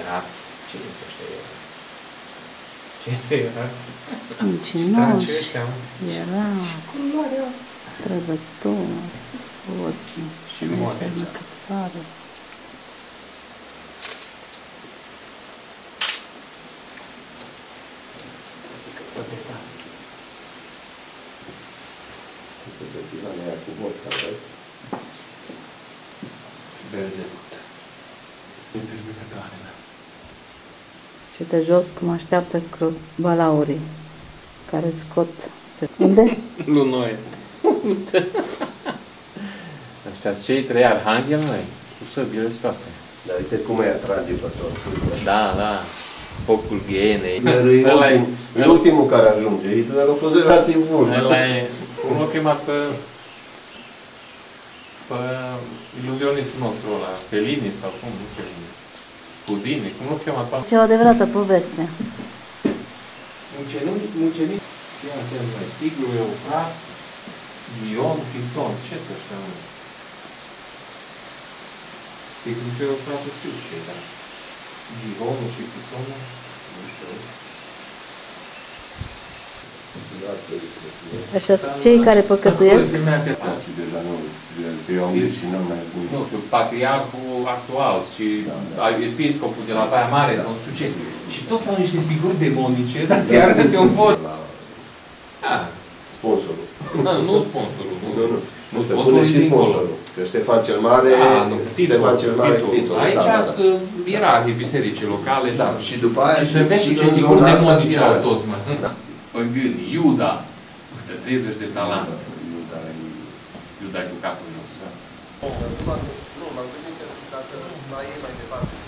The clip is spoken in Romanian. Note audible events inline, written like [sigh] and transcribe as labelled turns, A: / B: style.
A: Era, cine să știe era? Cine era?
B: Mincinoși,
A: Dragii ăștia, mă.
B: era
A: Ce culoare au?
B: trădători, hoții,
A: Și moare aici.
B: fermecătoare.
A: Toate, da.
C: Pregătirea mea cu vodka, vezi?
A: Belzebut. E fermecătoare, da.
B: Și de jos cum așteaptă cro- balaurii care scot pe... Unde? [laughs]
A: Lu noi. Ăștia cei trei arhangheli, noi, cu săbile scoase.
C: Dar uite cum îi atrage pe toți. uite.
A: Da, da. Focul ghienei.
C: Hitler e
A: Ăla e-
C: ultimul, e ultimul care ajunge. Hitler a fost relativ bun.
A: Ăla e, cum l-a chemat pe, pe iluzionistul nostru ăla, Felini sau cum, nu Felini, Houdini, cum l-a chemat pe
B: Ce o adevărată poveste.
A: Mucenic, mucenic, ia atent, mai, Tigru, Eufrat, Ion, Fison, ce să știu, mă? Tigru și Eufrat știu ce e, dar Gihonul și Fisonul, nu știu.
C: Da, trebuie să fie.
B: Așa sunt cei care păcătuiesc.
A: Acolo se merge,
C: Da, și deja nu, că eu am zis și n-am mai bun.
A: nu știu, patriarhul actual și
C: Da, da.
A: episcopul de la Baia Mare sau nu știu ce. Și tot au niște figuri demonice, dar ți arată-te un post.
C: La
A: Ah,
C: sponsorul.
A: nu, nu sponsorul, nu.
C: Nu, nu. Nu se
A: Sponsorul
C: pune și
A: dincolo.
C: sponsorul. Că Ștefan cel Mare,
A: Ah, nu,
C: Ștefan cel Mare,
A: titlul.
C: titlul.
A: Aici
C: da, da, da.
A: sunt ierarhii bisericii locale.
C: Da, și după aia
A: și se vede
C: și
A: ce
C: în
A: figuri
C: zona asta
A: demonice au
C: iarăși.
A: toți, mă. Păgâni, Iuda, de 30 de talanți.
C: Da, e-
A: Iuda e cu capul jos. da.
C: Nu, m-am gândit că dacă mai e mai departe.